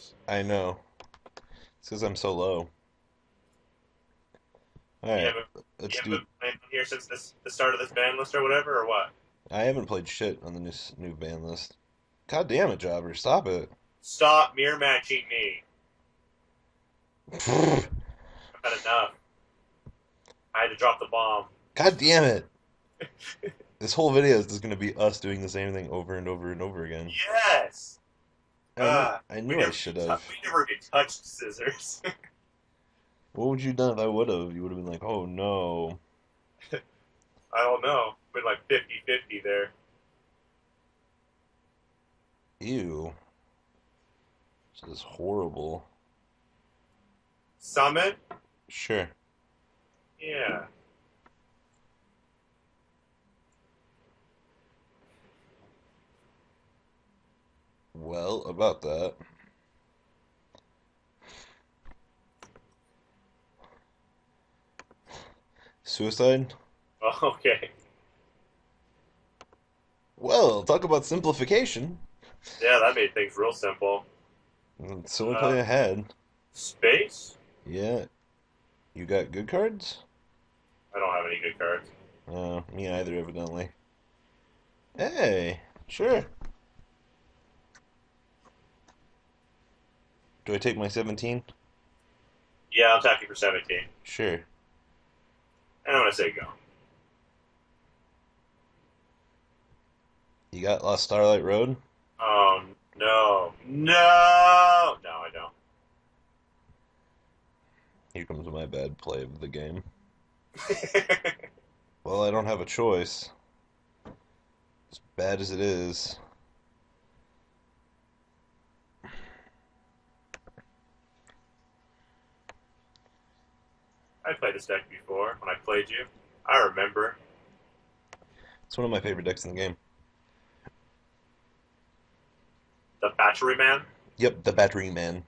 times. I know. It's because I'm so low. All haven't, let's you do. here since this the start of this ban list or whatever, or what? I haven't played shit on the new new ban list. God damn it, Jobber! Stop it. Stop mirror matching me. I've had enough. I had to drop the bomb. God damn it! This whole video is just gonna be us doing the same thing over and over and over again. Yes. I, knew- Ah, I knew I should have. We never get touched scissors. What would you done if I would have? You would have been like, oh no. I don't know. Been like 50-50 there. Ew. This is horrible. Summit? Sure. Yeah. Well, about that. Suicide? Oh, okay. Well, talk about simplification. Yeah, that made things real simple. So we play Uh, ahead. Space? Yeah. You got good cards? I don't have any good cards. Uh, me either, evidently. Hey, sure. Do I take my 17? Yeah, I'm attacking for 17. Sure. And I'm going to say go. You got Lost Starlight Road? Oh, no. No! No, I don't. Here comes my bad play of the game. Well, I don't have a choice. As bad as it is. I played this deck before when I played you. I remember. It's one of my favorite decks in the game. The Battery Man? Yep, the Battery Man.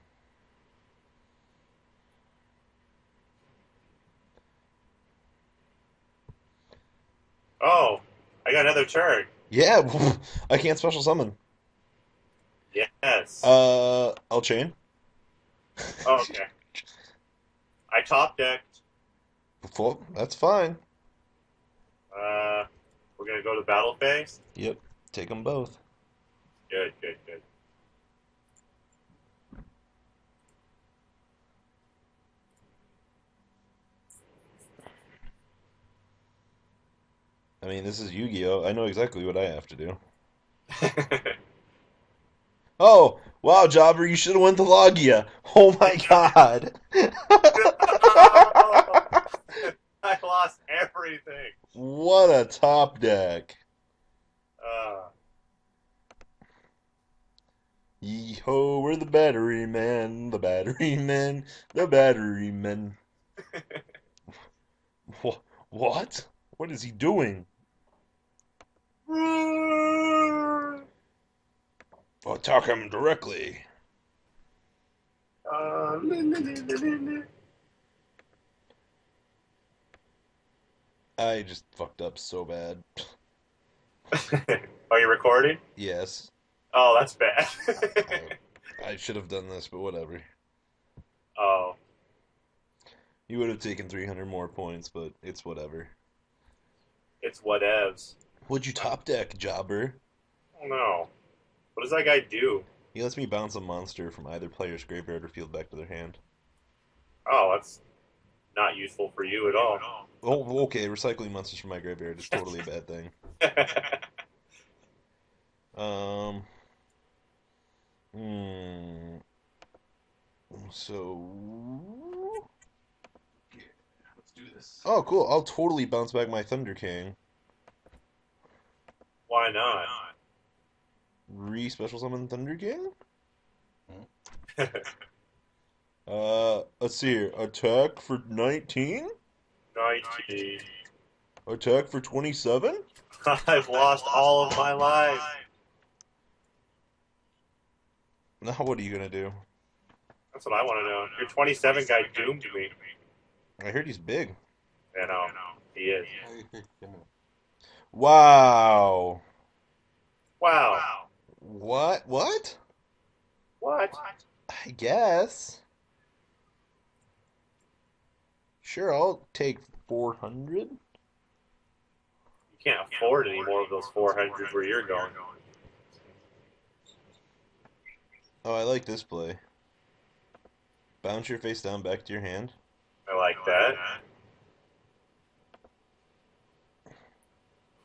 Oh, I got another turn. Yeah, I can't special summon. Yes. Uh, I'll chain. Oh, okay. I top decked. Well, that's fine. Uh, we're gonna go to battle phase. Yep, take them both. Good, good, good. I mean, this is Yu-Gi-Oh! I know exactly what I have to do. Oh, wow, Jobber, you should have went to Laggia. Oh my god. I lost everything. What a top deck. Uh, Yee-ho, we're the battery men, the battery men, the battery men. Wha- What? What is he doing? Attack him directly. uh, I just fucked up so bad. Are you recording? Yes, Oh, that's bad. I should have done this, but whatever. oh, You would have taken 300 more points, but it's whatever. it's whatevs. Would you top deck, Jobber? Oh no. What does that guy do? He lets me bounce a monster from either player's graveyard or field back to their hand. Oh, that's not useful for you at all. Oh, okay, recycling monsters from my graveyard is totally a bad thing. Um. Hmm. So. Let's do this. Oh, cool. I'll totally bounce back my Thunder King. Why not? Re special summon Thunder King? Uh, let's see here. Attack for 19? Nineteen. Attack for 27? I've lost all of my life. Now, what are you gonna do? That's what I want to know. Your 27 guy doomed me. I heard he's big. You know, he is. Wow. Wow. What? What? What? I guess. Sure, I'll take 400. You can't afford any more of those 400 where you're going. Oh, I like this play. Bounce your face down back to your hand. I like that.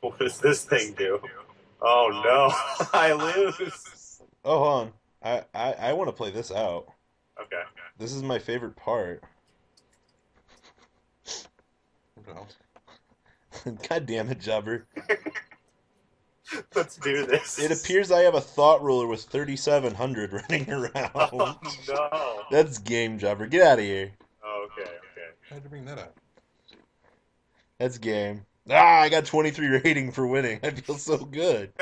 What does this thing do? Oh no, I lose. Oh, hold on. I, I, I want to play this out. Okay. This is my favorite part. No. God damn it, Jobber. Let's do this. It appears I have a thought ruler with 3,700 running around. Oh no. That's game, Jobber. Get out of here. Oh, okay, okay. How'd you bring that up? That's game. Ah, I got 23 rating for winning. I feel so good.